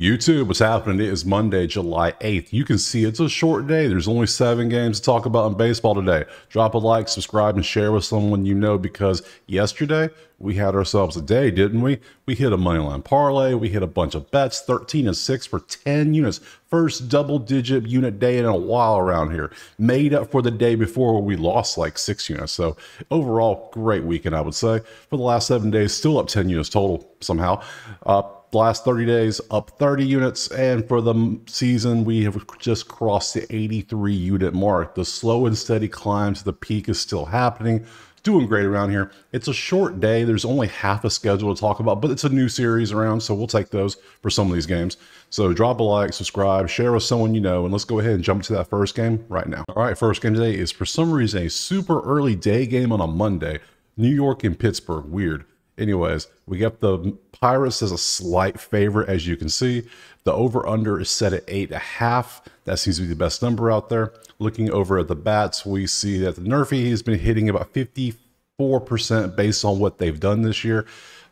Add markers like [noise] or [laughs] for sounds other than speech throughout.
YouTube, what's happening? It is Monday, July 8th. You can see it's a short day. There's only seven games to talk about in baseball today. Drop a like, subscribe, and share with someone you know because yesterday we had ourselves a day, didn't we? We hit a moneyline parlay. We hit a bunch of bets, 13 and 6 for 10 units. First double digit unit day in a while around here. Made up for the day before where we lost like six units. So overall, great weekend, I would say. For the last seven days, still up 10 units total somehow. Uh, last 30 days up 30 units and for the season we have just crossed the 83 unit mark. The slow and steady climb to the peak is still happening doing great around here. It's a short day. There's only half a schedule to talk about but it's a new series around so we'll take those for some of these games. So drop a like subscribe share with someone you know and let's go ahead and jump to that first game right now. All right first game today is for some reason a super early day game on a monday. New york and pittsburgh. Weird Anyways, we got the Pirates as a slight favorite, as you can see. The over-under is set at eight and a half. That seems to be the best number out there. Looking over at the bats, we see that the Nerfy has been hitting about 54% based on what they've done this year.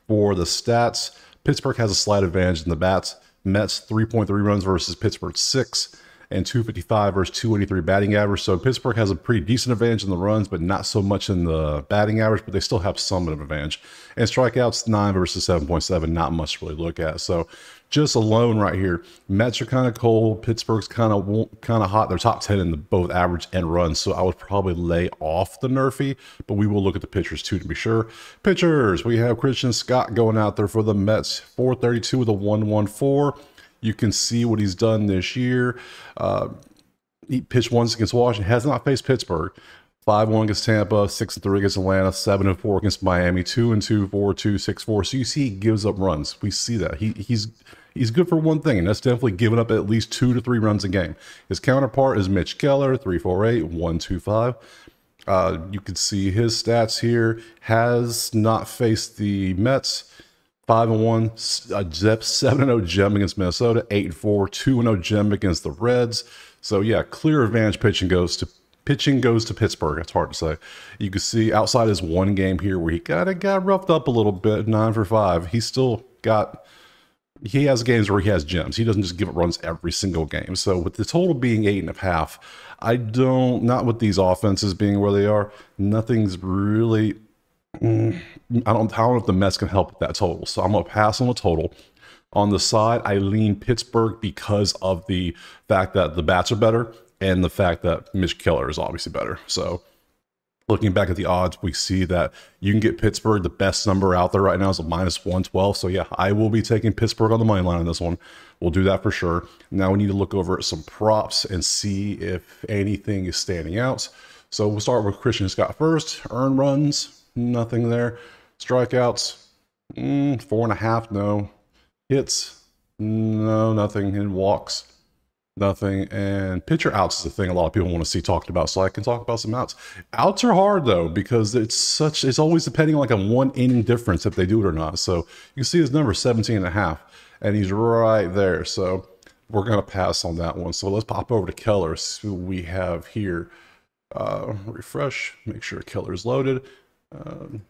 For the stats, Pittsburgh has a slight advantage in the bats. Mets 3.3 runs versus Pittsburgh 6 and 255 versus 283 batting average. So Pittsburgh has a pretty decent advantage in the runs, but not so much in the batting average, but they still have some of an advantage. And strikeouts, 9 versus 7.7, not much to really look at. So just alone right here, Mets are kind of cold. Pittsburgh's kind of kind of hot. They're top 10 in the both average and runs. So I would probably lay off the Nerfy, but we will look at the pitchers too to be sure. Pitchers, we have Christian Scott going out there for the Mets, 432 with a 114. You can see what he's done this year. Uh, he pitched once against Washington, has not faced Pittsburgh. 5 1 against Tampa, 6 3 against Atlanta, 7 4 against Miami, 2 and 2, 4 2, 6 4. So you see he gives up runs. We see that. He, he's he's good for one thing, and that's definitely giving up at least two to three runs a game. His counterpart is Mitch Keller, 348, 125. Uh, you can see his stats here. Has not faced the Mets five and one, uh, a seven and zero oh gem against Minnesota, eight and four, two and zero oh gem against the Reds. So yeah, clear advantage pitching goes to pitching goes to Pittsburgh. It's hard to say. You can see outside his one game here where he of got roughed up a little bit, nine for five. He still got. He has games where he has gems. He doesn't just give it runs every single game. So with the total being eight and a half, I don't. Not with these offenses being where they are. Nothing's really Mm, I don't, I don't know if the Mets can help with that total. So I'm going to pass on the total. On the side, I lean Pittsburgh because of the fact that the bats are better and the fact that Mitch Keller is obviously better. So looking back at the odds, we see that you can get Pittsburgh. The best number out there right now is a minus 112. So yeah, I will be taking Pittsburgh on the money line on this one. We'll do that for sure. Now we need to look over at some props and see if anything is standing out. So we'll start with Christian Scott first. Earn runs, nothing there. Strikeouts, mm, four and a half, no. Hits, no, nothing. And walks, nothing. And pitcher outs is the thing a lot of people want to see talked about, so I can talk about some outs. Outs are hard though because it's such. It's always depending on like a one inning difference if they do it or not. So you can see his number 17 and a half, and he's right there. So we're gonna pass on that one. So let's pop over to Keller. who we have here. Uh, refresh, make sure Keller's loaded. Um,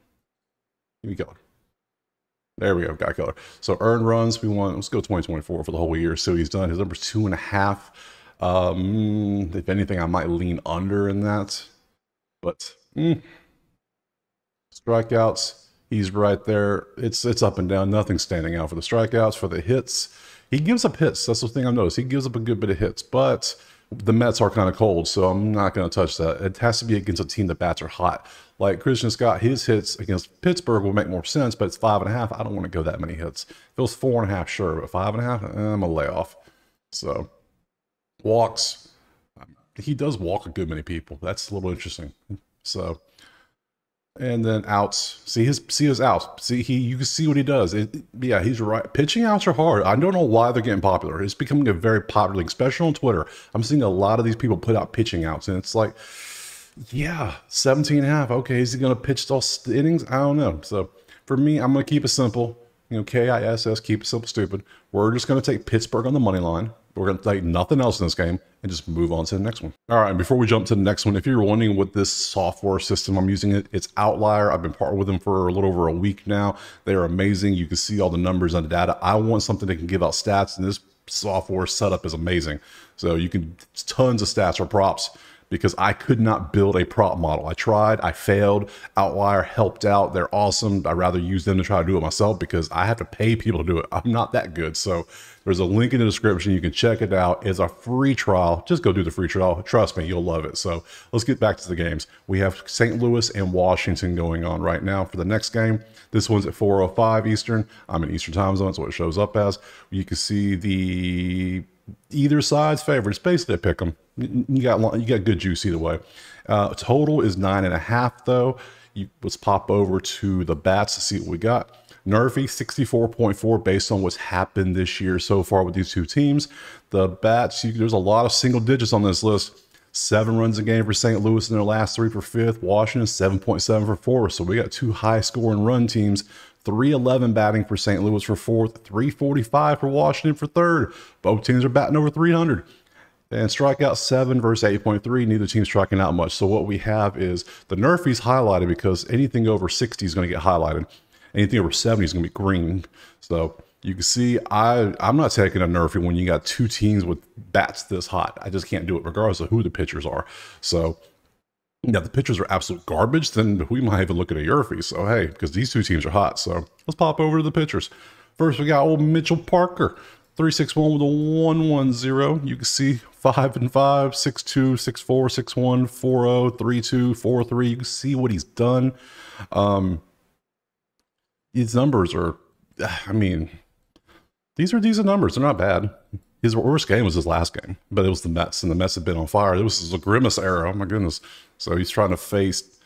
here we go. There we go, Guy Keller. So earned runs, we want, let's go 2024 for the whole year. So he's done, his number's two and a half. Um, if anything, I might lean under in that. But mm, strikeouts, he's right there. It's it's up and down, nothing standing out for the strikeouts, for the hits. He gives up hits. That's the thing I've noticed. He gives up a good bit of hits, but the Mets are kind of cold, so I'm not going to touch that. It has to be against a team that bats are hot. Like Christian Scott, his hits against Pittsburgh will make more sense, but it's five and a half. I don't want to go that many hits. If it was four and a half, sure, but five and a half, eh, I'm a layoff. So walks, he does walk a good many people. That's a little interesting. So and then outs. See his see his outs. See he you can see what he does. It, yeah, he's right. Pitching outs are hard. I don't know why they're getting popular. It's becoming a very popular, thing, especially on Twitter. I'm seeing a lot of these people put out pitching outs, and it's like, yeah, 17 and a half. Okay, is he gonna pitch those innings? I don't know. So for me, I'm gonna keep it simple. You know, K I S S, keep it simple, stupid. We're just gonna take Pittsburgh on the money line. We're going to take nothing else in this game and just move on to the next one. All right, and before we jump to the next one, if you're wondering what this software system I'm using, it, it's Outlier. I've been partnered with them for a little over a week now. They are amazing. You can see all the numbers and the data. I want something that can give out stats, and this software setup is amazing. So you can tons of stats or props because I could not build a prop model. I tried, I failed. Outlier helped out. They're awesome. I'd rather use them to try to do it myself because I have to pay people to do it. I'm not that good. So there's a link in the description. You can check it out. It's a free trial. Just go do the free trial. Trust me, you'll love it. So let's get back to the games. We have St. Louis and Washington going on right now for the next game. This one's at 4.05 Eastern. I'm in Eastern time zone, so it shows up as. You can see the either side's favorites. Basically, pick them. You got you got good juice either way. Uh, total is nine and a half though. You, let's pop over to the bats to see what we got. Nerfy 64.4 based on what's happened this year so far with these two teams. The bats, you, there's a lot of single digits on this list. Seven runs a game for St. Louis in their last three for fifth. Washington 7.7 for four. So we got two high scoring run teams 311 batting for St. Louis for fourth, 345 for Washington for third. Both teams are batting over 300. And strikeout seven versus 8.3. Neither team striking out much. So what we have is the Nerfies highlighted because anything over 60 is going to get highlighted. Anything over 70 is going to be green. So you can see I, I'm not taking a Nerfy when you got two teams with bats this hot. I just can't do it regardless of who the pitchers are. So yeah, the pitchers are absolute garbage, then we might even look at a Yerfy. So, hey, because these two teams are hot. So, let's pop over to the pitchers. First, we got old Mitchell Parker, 361 with a 110. You can see 5 and 5, 6'2, 6'4, 6'1, 40, 32, 43. You can see what he's done. Um, these numbers are, I mean, these are decent numbers. They're not bad. His worst game was his last game, but it was the Mets, and the Mets had been on fire. It was a grimace era. Oh my goodness! So he's trying to face.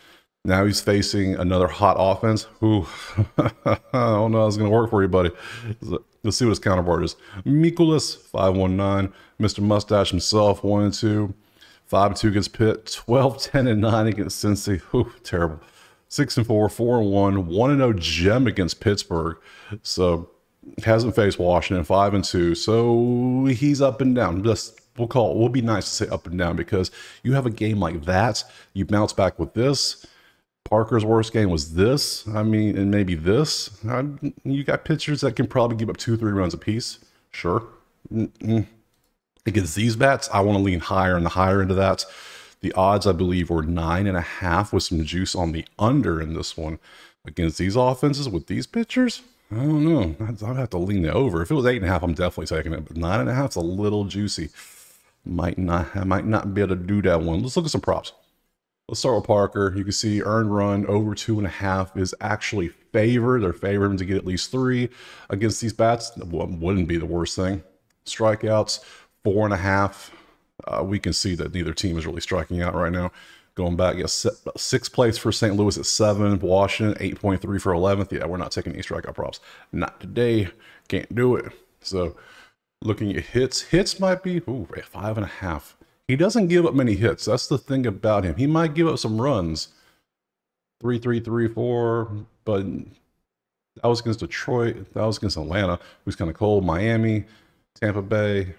Now he's facing another hot offense. Ooh, [laughs] I don't know how it's going to work for you, buddy. Let's see what his counterpart is. Mikolas, 519. Mr. Mustache himself, 1 and 2. 5 and 2 against Pitt. 12, 10 and 9 against Cincy. Ooh, terrible. 6 and 4, 4 and 1. 1 and 0 gem against Pittsburgh. So hasn't faced Washington, five and two, so he's up and down. Just we'll call it. we'll be nice to say up and down because you have a game like that, you bounce back with this. Parker's worst game was this. I mean, and maybe this. I, you got pitchers that can probably give up two, three runs apiece. Sure. Mm-mm. Against these bats, I want to lean higher and the higher into that. The odds, I believe, were nine and a half with some juice on the under in this one. Against these offenses with these pitchers, I don't know. I'd, I'd have to lean it over. If it was eight and a half, I'm definitely taking it. But nine and a half is a little juicy. Might not. I might not be able to do that one. Let's look at some props. Let's start with Parker. You can see earned run over two and a half is actually favored. They're favored him to get at least three against these bats. Wouldn't be the worst thing. Strikeouts four and a half. Uh, we can see that neither team is really striking out right now. Going back, yes, six place for St. Louis at seven. Washington, 8.3 for 11th. Yeah, we're not taking any strikeout props. Not today. Can't do it. So looking at hits, hits might be ooh, five and a half. He doesn't give up many hits. That's the thing about him. He might give up some runs. Three, three, three, four, but that was against Detroit. That was against Atlanta, who's kind of cold. Miami, Tampa Bay,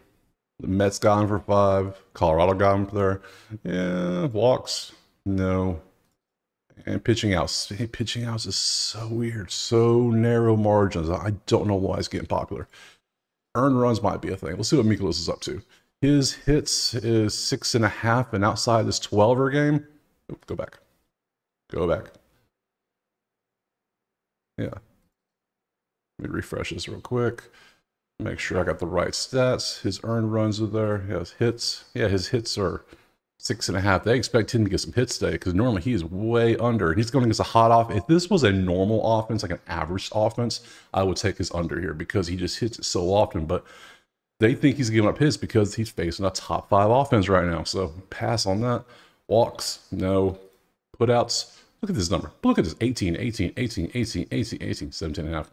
the Mets got him for five. Colorado got him for there. Yeah, walks. No. And pitching outs. Pitching outs is so weird. So narrow margins. I don't know why it's getting popular. Earn runs might be a thing. Let's see what Mikolas is up to. His hits is six and a half, and outside this 12er game, go back. Go back. Yeah. Let me refresh this real quick. Make sure I got the right stats. His earned runs are there. He has hits. Yeah, his hits are six and a half. They expect him to get some hits today because normally he is way under. He's going against a hot off. If this was a normal offense, like an average offense, I would take his under here because he just hits it so often. But they think he's giving up hits because he's facing a top five offense right now. So pass on that. Walks, no. Putouts. Look at this number. Look at this 18, 18, 18, 18, 18, 18, 17 and a half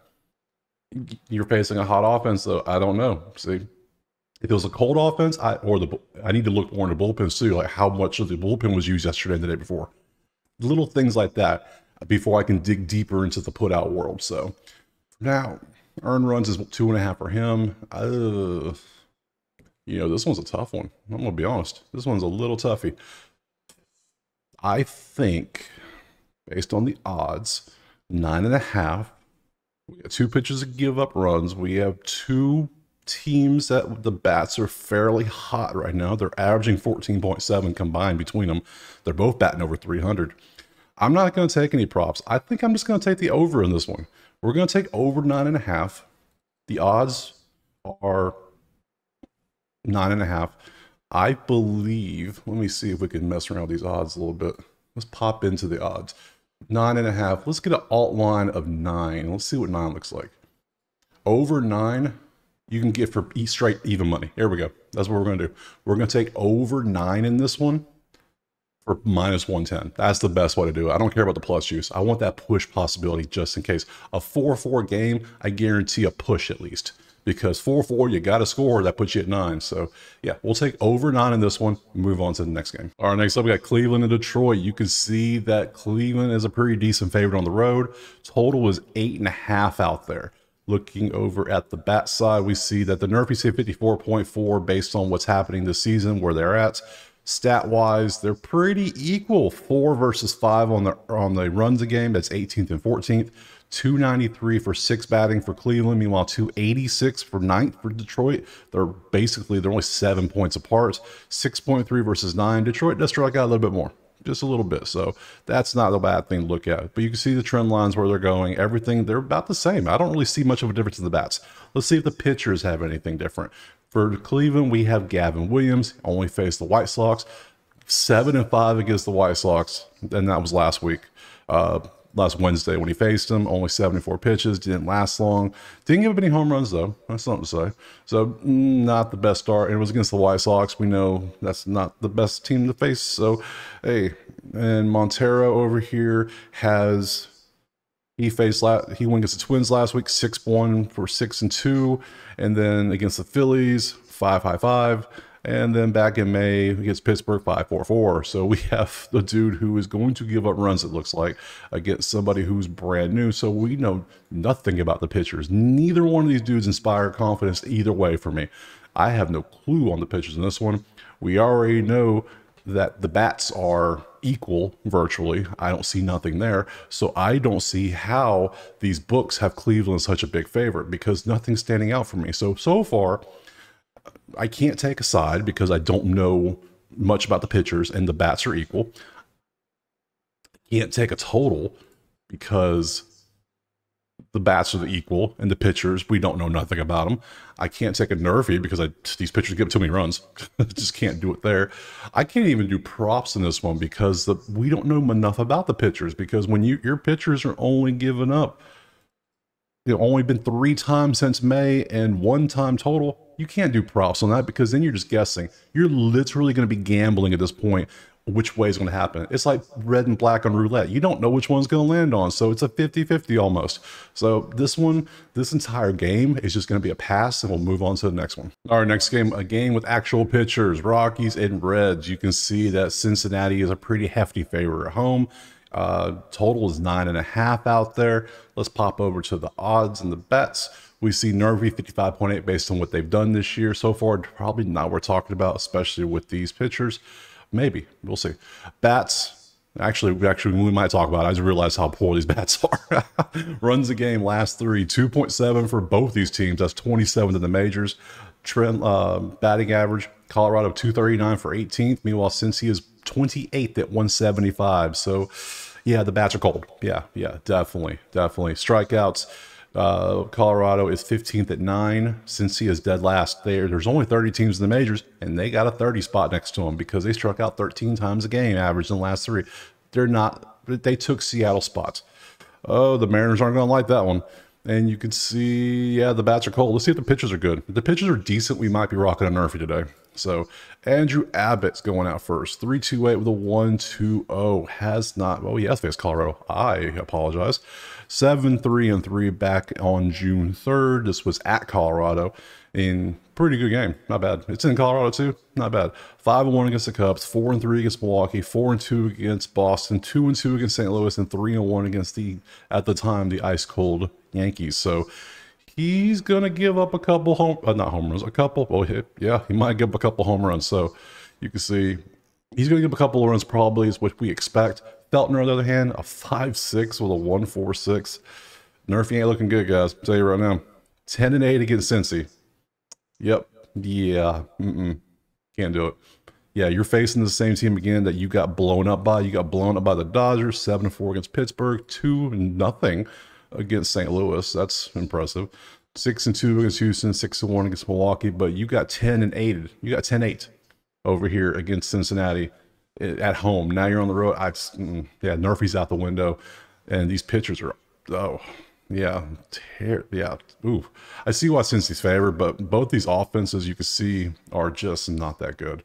you're facing a hot offense, though. I don't know. See, if it was a cold offense, I or the I need to look more into bullpens too, like how much of the bullpen was used yesterday and the day before. Little things like that before I can dig deeper into the put out world. So now, earn runs is two and a half for him. Uh, you know, this one's a tough one. I'm gonna be honest. This one's a little toughy. I think, based on the odds, nine and a half we got two pitchers that give up runs. We have two teams that the bats are fairly hot right now. They're averaging 14.7 combined between them. They're both batting over 300. I'm not going to take any props. I think I'm just going to take the over in this one. We're going to take over nine and a half. The odds are nine and a half. I believe, let me see if we can mess around with these odds a little bit. Let's pop into the odds. Nine and a half. Let's get an alt line of nine. Let's see what nine looks like. Over nine, you can get for straight even money. Here we go. That's what we're going to do. We're going to take over nine in this one for minus 110. That's the best way to do it. I don't care about the plus juice. I want that push possibility just in case. A 4-4 game, I guarantee a push at least because 4-4, you got to score. That puts you at 9. So, yeah, we'll take over 9 in this one. Move on to the next game. All right, next up, we got Cleveland and Detroit. You can see that Cleveland is a pretty decent favorite on the road. Total was 8.5 out there. Looking over at the bat side, we see that the Nerfies hit 54.4 based on what's happening this season, where they're at. Stat wise, they're pretty equal. Four versus five on the on the runs a game. That's 18th and 14th. 293 for six batting for Cleveland. Meanwhile, 286 for ninth for Detroit. They're basically they're only seven points apart. 6.3 versus nine. Detroit does strike out a little bit more, just a little bit. So that's not a bad thing to look at. But you can see the trend lines where they're going. Everything they're about the same. I don't really see much of a difference in the bats. Let's see if the pitchers have anything different. For Cleveland, we have Gavin Williams. Only faced the White Sox. Seven and five against the White Sox, and that was last week. Uh, last Wednesday when he faced them. Only 74 pitches, didn't last long. Didn't give up any home runs though. That's something to say. So mm, not the best start. It was against the White Sox. We know that's not the best team to face. So hey, and Montero over here has he faced last, he went against the Twins last week, six one for six and two, and then against the Phillies, five high five. And then back in May against Pittsburgh, 5-4-4. So we [laughs] have the dude who is going to give up runs, it looks like, against somebody who's brand new. So we know nothing about the pitchers. Neither one of these dudes inspire confidence either way for me. I have no clue on the pitchers in this one. We already know that the bats are equal virtually. I don't see nothing there. So I don't see how these books have Cleveland such a big favorite because nothing's standing out for me. So, so far, I can't take a side because I don't know much about the pitchers and the bats are equal. I can't take a total because the bats are the equal and the pitchers we don't know nothing about them. I can't take a nerfy because I these pitchers give too many runs. [laughs] just can't do it there. I can't even do props in this one because the, we don't know enough about the pitchers because when you your pitchers are only giving up you know, only been three times since May and one time total you can't do props on that because then you're just guessing. You're literally going to be gambling at this point which way is going to happen. It's like red and black on roulette. You don't know which one's going to land on. So it's a 50 50 almost. So this one, this entire game is just going to be a pass and we'll move on to the next one. Our next game, a game with actual pitchers, Rockies and Reds. You can see that Cincinnati is a pretty hefty favorite at home. Uh, total is nine and a half out there. Let's pop over to the odds and the bets. We see Nervy 55.8 based on what they've done this year so far. Probably not we're talking about, especially with these pitchers. Maybe we'll see. Bats. Actually, actually, we might talk about. It. I just realized how poor these [laughs] bats are. [laughs] Runs a game, last three, 2.7 for both these teams. That's 27th in the majors. Trend uh, batting average, Colorado 239 for 18th. Meanwhile, Cincy is 28th at 175. So, yeah, the bats are cold. Yeah, yeah, definitely, definitely. Strikeouts. Uh, Colorado is 15th at nine. Cincy is dead last. There, there's only 30 teams in the majors, and they got a 30 spot next to them because they struck out 13 times a game, average in the last three. They're not. They took Seattle spots. Oh, the Mariners aren't going to like that one. And you can see, yeah, the bats are cold. Let's see if the pitches are good. If the pitches are decent, we might be rocking a Nerfy today. So Andrew Abbott's going out first. 328 with a 120. Has not, oh, yes, face Colorado. I apologize. 7 3 and 3 back on June 3rd. This was at Colorado in pretty good game. Not bad. It's in Colorado too. Not bad. 5 and 1 against the Cubs, 4 and 3 against Milwaukee, 4 and 2 against Boston, 2 and 2 against St. Louis, and 3 and 1 against the at the time the ice cold Yankees. So he's gonna give up a couple home uh, not home runs, a couple. Oh yeah, he might give up a couple home runs. So you can see he's gonna give up a couple of runs probably is what we expect. Feltner, on the other hand, a 5-6 with a 146. Nerfy ain't looking good, guys. I'll tell you right now. 10 and 8 against Cincy. Yep. Yeah. Mm-mm. Can't do it. Yeah, you're facing the same team again that you got blown up by. You got blown up by the Dodgers, seven four against Pittsburgh, two nothing against St. Louis. That's impressive. Six and two against Houston, six and one against Milwaukee, but you got ten and eight. You got 10-8 over here against Cincinnati at home. Now you're on the road. I, yeah, Nerfy's out the window, and these pitchers are oh yeah, ter- yeah. Ooh, I see why Cincy's favored, but both these offenses you can see are just not that good.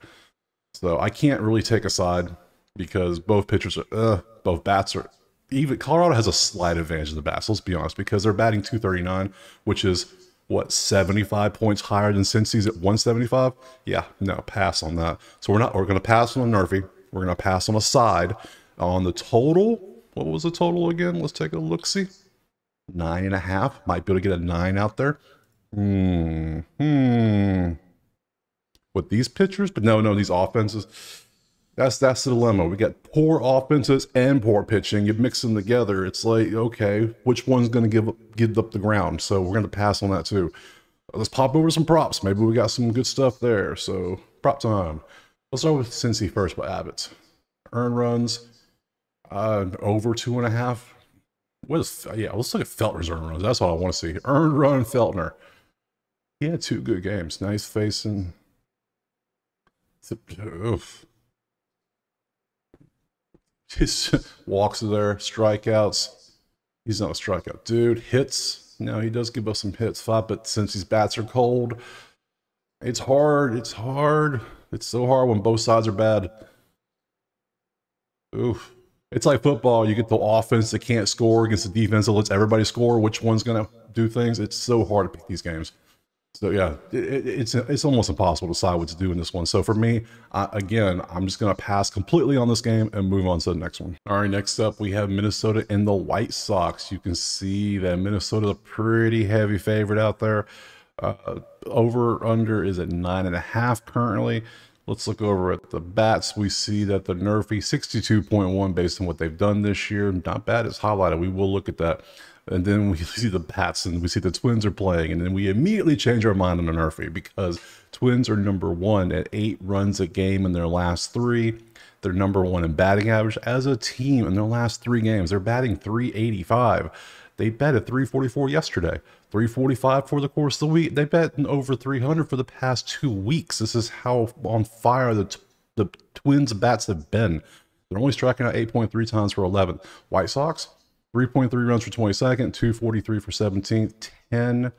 So I can't really take a side because both pitchers are, uh, both bats are. Even Colorado has a slight advantage in the bats. Let's be honest, because they're batting 239, which is what 75 points higher than Cincy's at 175. Yeah, no, pass on that. So we're not. We're going to pass on Nerfy. We're going to pass on a side on the total. What was the total again? Let's take a look. See nine and a half. Might be able to get a nine out there. Hmm. Hmm. With these pitchers, but no, no, these offenses. That's that's the dilemma. We got poor offenses and poor pitching. You mix them together, it's like okay, which one's going to give up, give up the ground? So we're going to pass on that too. Let's pop over some props. Maybe we got some good stuff there. So prop time. Let's start with Cincy first by Abbott. Earn runs uh, over two and a half. What is, yeah, let's look at Feltner's earned runs. That's what I want to see. Earned run Feltner. He had two good games. Nice facing. Oof. Just walks there, strikeouts. He's not a strikeout dude. Hits. No, he does give us some hits, but since his bats are cold, it's hard. It's hard. It's so hard when both sides are bad. Oof. It's like football. You get the offense that can't score against the defense that lets everybody score. Which one's going to do things? It's so hard to pick these games. So yeah, it, it's it's almost impossible to decide what to do in this one. So for me, uh, again, I'm just gonna pass completely on this game and move on to the next one. All right, next up we have Minnesota and the White Sox. You can see that Minnesota's a pretty heavy favorite out there. Uh, over under is at nine and a half currently. Let's look over at the bats. We see that the Nerfy 62.1 based on what they've done this year. Not bad. It's highlighted. We will look at that. And then we [laughs] see the bats and we see the Twins are playing. And then we immediately change our mind on the Nerfy because Twins are number one at eight runs a game in their last three. They're number one in batting average as a team in their last three games. They're batting 385. They bet at 344 yesterday. 345 for the course of the week. They bet over 300 for the past two weeks. This is how on fire the, the Twins bats have been. They're only striking out 8.3 times for 11. White Sox, 3.3 runs for 22nd, 243 for 17th, 10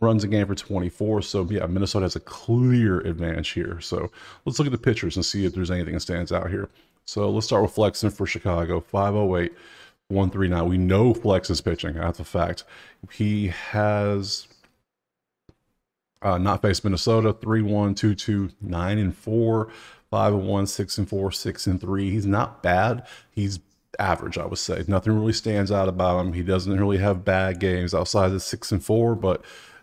runs a game for 24. So yeah, Minnesota has a clear advantage here. So let's look at the pitchers and see if there's anything that stands out here. So let's start with Flexen for Chicago, 508. 139. We know Flex is pitching. That's a fact. He has uh, not faced Minnesota 3 1, 2 2, 9 and 4, 5 and 1, 6 and 4, 6 and 3. He's not bad. He's average, I would say. Nothing really stands out about him. He doesn't really have bad games outside the 6 and 4, but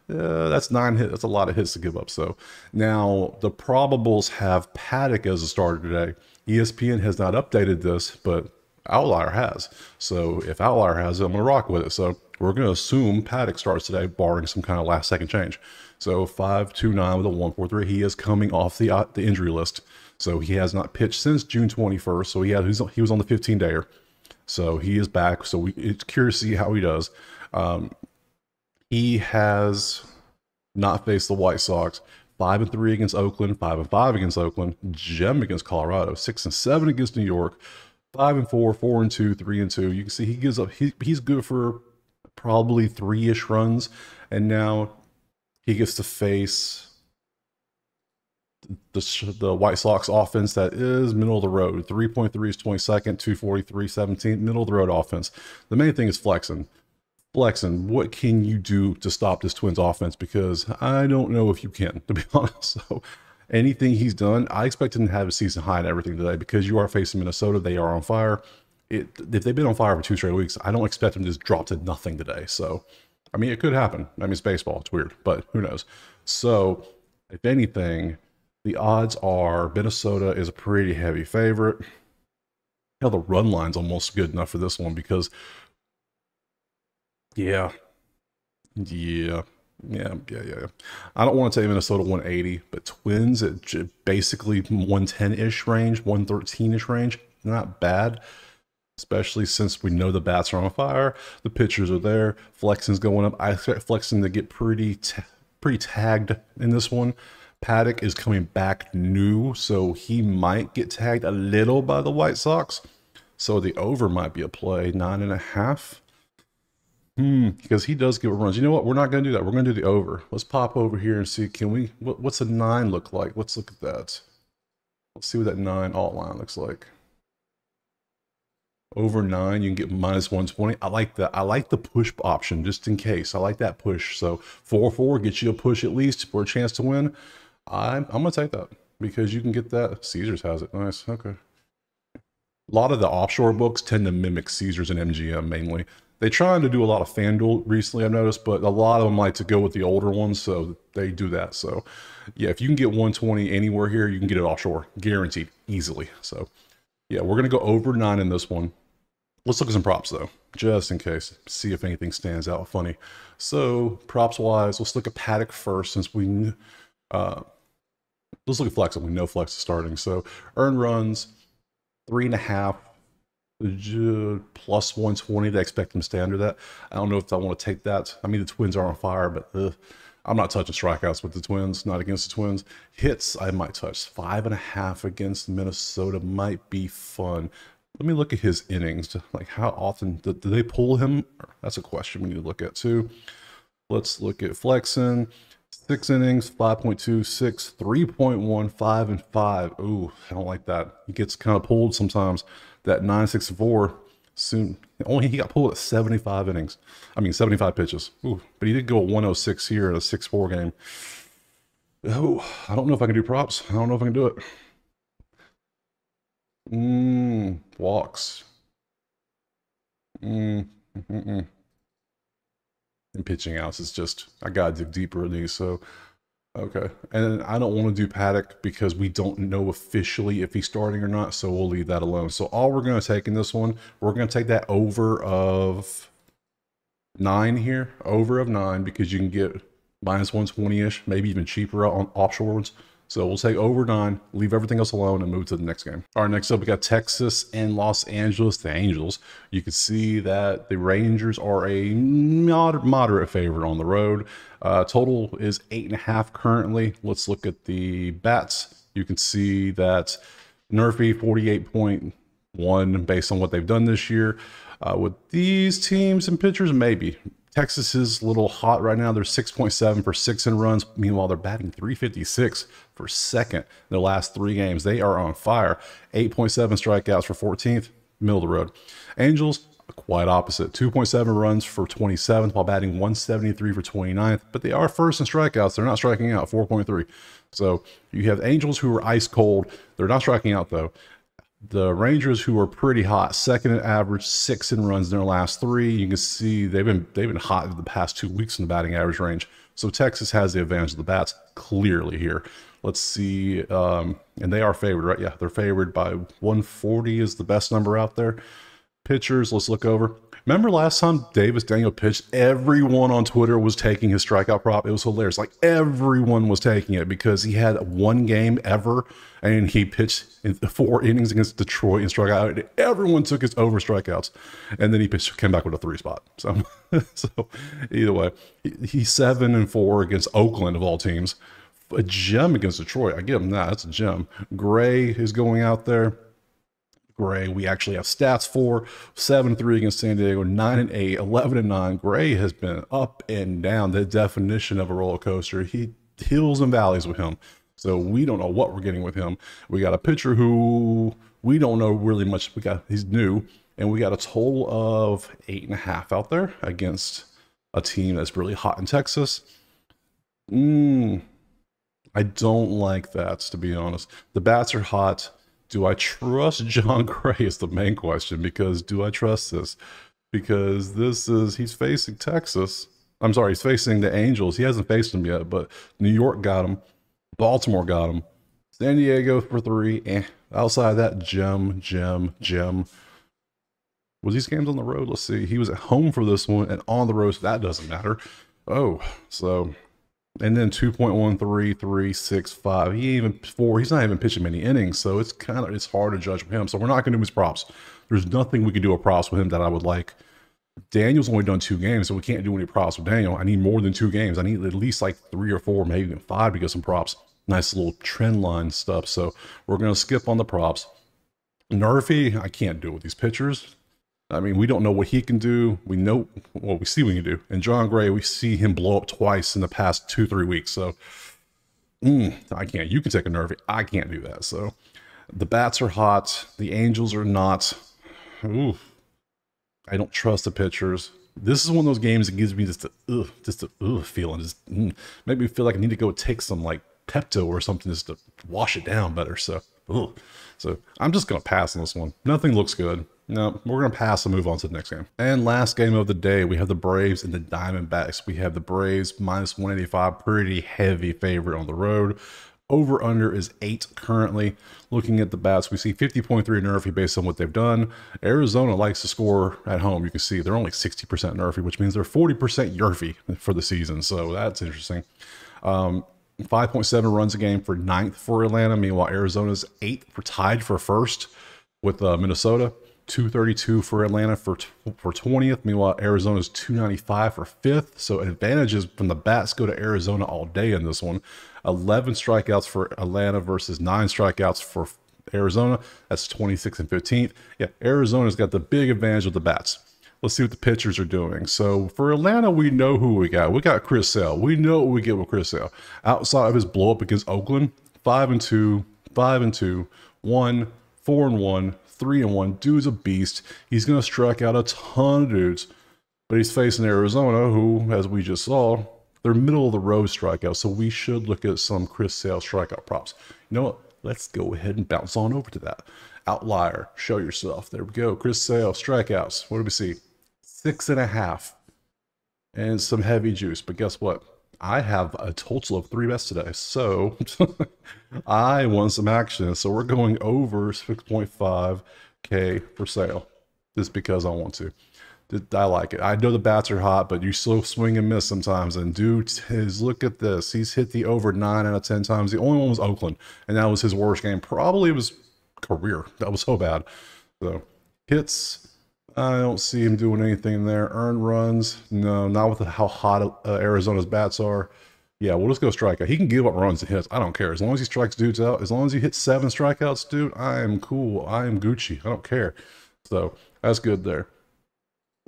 uh, that's nine hits. That's a lot of hits to give up. So now the probables have Paddack as a starter today. ESPN has not updated this, but Outlier has. So if Outlier has it, I'm going to rock with it. So we're going to assume Paddack starts today, barring some kind of last second change. So 529 with a 143. He is coming off the uh, the injury list. So he has not pitched since June 21st. So he, had, he was on the 15 dayer. So he is back. So we, it's curious to see how he does. Um, he has not faced the White Sox. Five and three against Oakland, five and five against Oakland, gem against Colorado, six and seven against New York, five and four, four and two, three and two. You can see he gives up. He, he's good for probably three ish runs, and now he gets to face the the White Sox offense that is middle of the road. 3.3 is 22nd, 243, 17th, middle of the road offense. The main thing is Flexen. Flexen, what can you do to stop this Twins offense? Because I don't know if you can, to be [laughs] honest. So anything he's done, I expect him to have a season high and everything today because you are facing Minnesota. They are on fire. It, if they've been on fire for two straight weeks, I don't expect them to just drop to nothing today. So, I mean, it could happen. I mean, it's baseball. It's weird, but who knows? So, if anything, the odds are Minnesota is a pretty heavy favorite. Hell, the run line's almost good enough for this one because, yeah, yeah, Yeah, yeah, yeah. I don't want to take Minnesota 180, but Twins at basically 110 ish range, 113 ish range. Not bad, especially since we know the bats are on fire. The pitchers are there. Flexen's going up. I expect Flexen to get pretty, pretty tagged in this one. Paddack is coming back new, so he might get tagged a little by the White Sox. So the over might be a play, nine and a half. Hmm, because he does give runs. You know what? We're not going to do that. We're going to do the over. Let's pop over here and see. Can we? What, what's a nine look like? Let's look at that. Let's see what that nine alt line looks like. Over nine, you can get minus 120. I like that. I like the push option just in case. I like that push. So 4 4 gets you a push at least for a chance to win. I'm, I'm going to take that because you can get that. Caesars has it. Nice. Okay. A lot of the offshore books tend to mimic Caesars and MGM mainly. They're trying to do a lot of FanDuel recently, I've noticed, but a lot of them like to go with the older ones, so they do that. So, yeah, if you can get 120 anywhere here, you can get it offshore, guaranteed, easily. So, yeah, we're gonna go over nine in this one. Let's look at some props though, just in case, see if anything stands out funny. So, props wise, let's look at Paddack first, since we, uh, let's look at Flex, and we know Flex is starting. So, earn runs, three and a half plus 120 they expect him to stay under that. I don't know if I want to take that. I mean, the Twins are on fire, but uh, I'm not touching strikeouts with the Twins, not against the Twins. Hits, I might touch. Five and a half against Minnesota might be fun. Let me look at his innings. Like, how often do, do they pull him? That's a question we need to look at, too. Let's look at Flexen. Six innings, 5.26, 3.1, 5 and 5. Ooh, I don't like that. He gets kind of pulled sometimes that 964 soon only he got pulled at 75 innings. I mean 75 pitches. Ooh, but he did go 106 here in a 6-4 game. Oh, I don't know if I can do props. I don't know if I can do it. Mmm, walks. Mmm. Mm -mm. And pitching outs is just I gotta dig deeper in these. So Okay. And I don't want to do Paddack because we don't know officially if he's starting or not, so we'll leave that alone. So all we're going to take in this one, we're going to take that over of 9 here, over of 9, because you can get minus 120-ish, maybe even cheaper on offshore ones. So we'll take over nine, leave everything else alone, and move to the next game. All right, next up, we got Texas and Los Angeles, the Angels. You can see that the Rangers are a moder moderate favorite on the road. Uh, total is eight and a half currently. Let's look at the bats. You can see that Nerfy 48.1 based on what they've done this year. Uh, with these teams and pitchers, maybe Texas is a little hot right now. They're 6.7 for six in runs. Meanwhile, they're batting 356 for second in their last three games. They are on fire. 8.7 strikeouts for 14th, middle of the road. Angels, quite opposite. 2.7 runs for 27th while batting 173 for 29th. But they are first in strikeouts. They're not striking out, 4.3. So you have Angels who are ice cold. They're not striking out, though the Rangers, who are pretty hot, second in average, six in runs in their last three. You can see they've been they've been hot the past two weeks in the batting average range. So Texas has the advantage of the bats clearly here. Let's see, um, and they are favored, right? Yeah, they're favored by 140 is the best number out there. Pitchers, let's look over. Remember last time Davis Daniel pitched, everyone on Twitter was taking his strikeout prop. It was hilarious. Like everyone was taking it because he had one game ever and he pitched in four innings against Detroit and struck out. Everyone took his over strikeouts. And then he pitched, came back with a three spot. So, [laughs] so either way, he's seven and four against Oakland of all teams. A gem against Detroit. I give him that. That's a gem. Gray is going out there Gray. We actually have stats for 7 3 against San Diego, 9 and 8, 11 and 9. Gray has been up and down, the definition of a roller coaster. He hills and valleys with him. So we don't know what we're getting with him. We got a pitcher who we don't know really much. We got he's new, and we got a total of eight and a half out there against a team that's really hot in Texas. Mm, I don't like that, to be honest. The bats are hot do I trust Jon Gray is the main question because do I trust this? Because this is, he's facing Texas. I'm sorry, he's facing the Angels. He hasn't faced them yet, but New York got him. Baltimore got him. San Diego for three. Eh. Outside that, gem, gem, gem. Was these games on the road? Let's see. He was at home for this one and on the road, so that doesn't matter. Oh, so and then 2.13365. He even four, he's not even pitching many innings, so it's kind of it's hard to judge him. So we're not gonna do his props. There's nothing we can do a props with him that I would like. Daniel's only done two games, so we can't do any props with Daniel. I need more than two games. I need at least like three or four, maybe even five to get some props. Nice little trend line stuff. So we're gonna skip on the props. Nerfy, I can't do with these pitchers. I mean, we don't know what he can do. We know what we see we can do. And Jon Gray, we see him blow up twice in the past two, three weeks. So mm, I can't. You can take a nerve. I can't do that. So the bats are hot. The Angels are not. Ooh, I don't trust the pitchers. This is one of those games that gives me just a ugh, just a ugh feeling. Just mm, make me feel like I need to go take some like Pepto or something just to wash it down better. So, ugh. so I'm just gonna pass on this one. Nothing looks good. No, we're going to pass and move on to the next game. And last game of the day, we have the Braves and the Diamondbacks. We have the Braves minus 185, pretty heavy favorite on the road. Over under is eight currently. Looking at the bats, we see 50.3 Nerfy based on what they've done. Arizona likes to score at home. You can see they're only 60% Nerfy, which means they're 40% Yerfy for the season. So that's interesting. Um, 5.7 runs a game for ninth for Atlanta. Meanwhile, Arizona's eighth for tied for first with uh, Minnesota. 232 for Atlanta for for 20th. Meanwhile, Arizona's 295 for fifth. So advantages from the bats go to Arizona all day in this one. 11 strikeouts for Atlanta versus nine strikeouts for Arizona. That's 26 and 15th. Yeah, Arizona's got the big advantage with the bats. Let's see what the pitchers are doing. So for Atlanta, we know who we got. We got Chris Sale. We know what we get with Chris Sale. Outside of his blow up against Oakland, five and two, five and two, one, four and one, three and one. Dude's a beast. He's going to strike out a ton of dudes. But he's facing Arizona, who, as we just saw, they're middle of the road strikeout. So we should look at some Chris Sale strikeout props. You know what? Let's go ahead and bounce on over to that. Outlier, show yourself. There we go. Chris Sale, strikeouts. What do we see? Six and a half. And some heavy juice. But guess what? I have a total of three bets today. So [laughs] I want some action. So we're going over 6.5K for Sale just because I want to. I like it. I know the bats are hot, but you still swing and miss sometimes. And dude is look at this. He's hit the over nine out of 10 times. The only one was Oakland, and that was his worst game. Probably was career. That was so bad. So hits, I don't see him doing anything there. Earn runs, no, not with how hot uh, Arizona's bats are. Yeah, we'll just go strikeout. He can give up runs and hits. I don't care. As long as he strikes dudes out, as long as he hits seven strikeouts, dude, I am cool. I am Gucci. I don't care. So that's good there.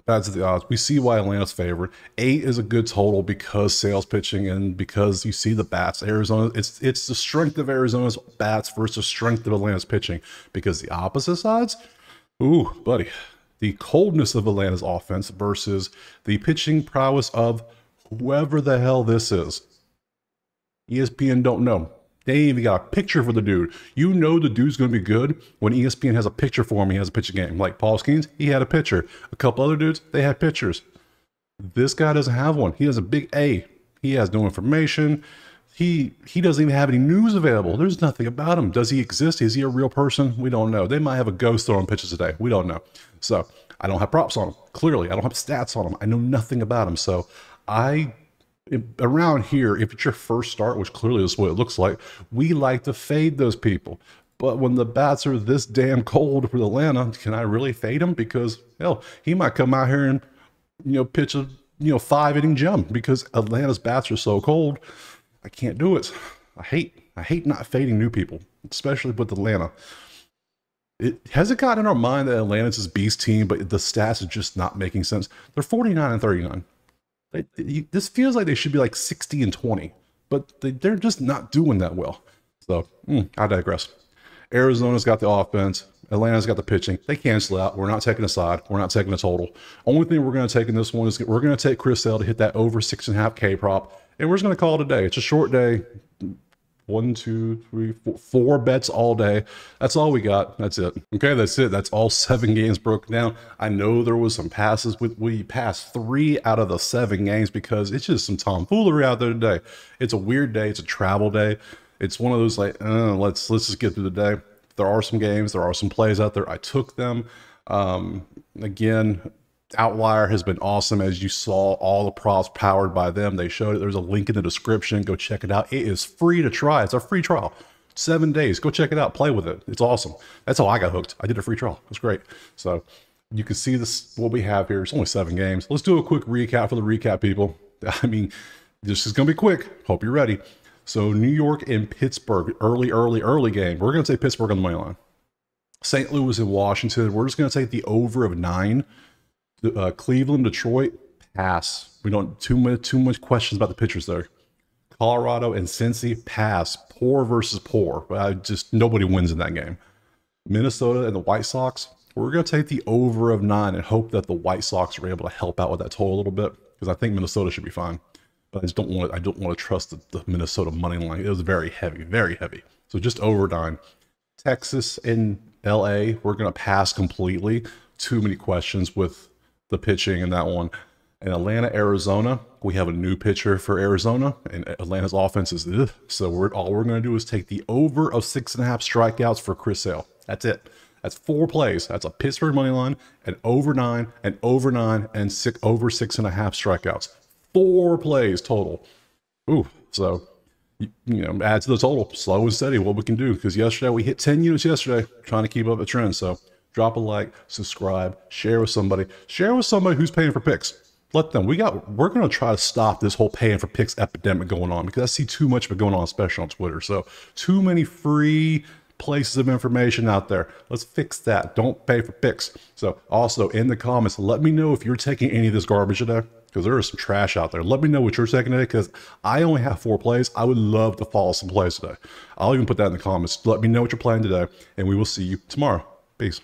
That's the odds. We see why Atlanta's favored. Eight is a good total because Sale's pitching and because you see the bats. Arizona, it's it's the strength of Arizona's bats versus the strength of Atlanta's pitching. Because the opposite sides, ooh, buddy, the coldness of Atlanta's offense versus the pitching prowess of whoever the hell this is. ESPN don't know. They ain't even got a picture for the dude. You know the dude's going to be good when ESPN has a picture for him. He has a pitching game. Like Paul Skenes, he had a picture. A couple other dudes, they had pictures. This guy doesn't have one. He has a big A. He has no information. He he doesn't even have any news available. There's nothing about him. Does he exist? Is he a real person? We don't know. They might have a ghost throwing pitches today. We don't know. So I don't have props on them. Clearly, I don't have stats on them. I know nothing about them. So I around here, if it's your first start, which clearly is what it looks like, we like to fade those people. But when the bats are this damn cold for Atlanta, can I really fade him? Because hell, he might come out here and you know pitch a you know five inning jump because Atlanta's bats are so cold. I can't do it. I hate I hate not fading new people, especially with Atlanta. It has it gotten in our mind that Atlanta's this beast team, but the stats are just not making sense. They're 49 and 39. They, this feels like they should be like 60 and 20, but they, they're just not doing that well. So mm, I digress. Arizona's got the offense. Atlanta's got the pitching. They cancel out. We're not taking a side. We're not taking a total. Only thing we're going to take in this one is we're going to take Chris Sale to hit that over six and a half K prop, and we're just going to call it a day. It's a short day one, two, three, four, four bets all day. That's all we got. That's it. Okay, that's it. That's all seven games broken down. I know there was some passes. with we passed three out of the seven games because it's just some tomfoolery out there today. It's a weird day. It's a travel day. It's one of those like, uh, let's let's just get through the day. There are some games. There are some plays out there. I took them. Um, again, Outlier has been awesome. As you saw, all the props powered by them. They showed it. There's a link in the description. Go check it out. It is free to try. It's a free trial. Seven days. Go check it out. Play with it. It's awesome. That's how I got hooked. I did a free trial. It was great. So you can see this what we have here. It's only seven games. Let's do a quick recap for the recap people. [laughs] I mean, this is gonna be quick. Hope you're ready. So New York and Pittsburgh, early, early, early game. We're gonna take Pittsburgh on the money line. St. Louis and Washington. We're just gonna take the over of nine. Uh, Cleveland, Detroit, pass. We don't too much too much questions about the pitchers there. Colorado and Cincy, pass. Poor versus poor. I just nobody wins in that game. Minnesota and the White Sox, we're going to take the over of nine and hope that the White Sox are able to help out with that total a little bit because I think Minnesota should be fine. But I just don't want to, I don't want to trust the, the Minnesota money line. It was very heavy, very heavy. So just over nine. Texas and LA, we're going to pass completely. Too many questions with the pitching in that one. In Atlanta, Arizona, we have a new pitcher for Arizona, and Atlanta's offense is so we're all we're going to do is take the over of six and a half strikeouts for Chris Sale. That's it. That's four plays. That's a Pittsburgh money line, an over nine, an over nine, and six over six and a half strikeouts. Four plays total. Ooh, so you, you know, add to the total, slow and steady. What we can do because yesterday we hit ten units yesterday, trying to keep up the trend. So drop a like, subscribe, share with somebody, share with somebody who's paying for picks. Let them. We got. We're gonna try to stop this whole paying for picks epidemic going on because I see too much of it going on, especially on Twitter. So too many free places of information out there. Let's fix that. Don't pay for picks. So also in the comments, let me know if you're taking any of this garbage today because there is some trash out there. Let me know what you're taking today because I only have four plays. I would love to follow some plays today. I'll even put that in the comments. Let me know what you're playing today and we will see you tomorrow. Peace.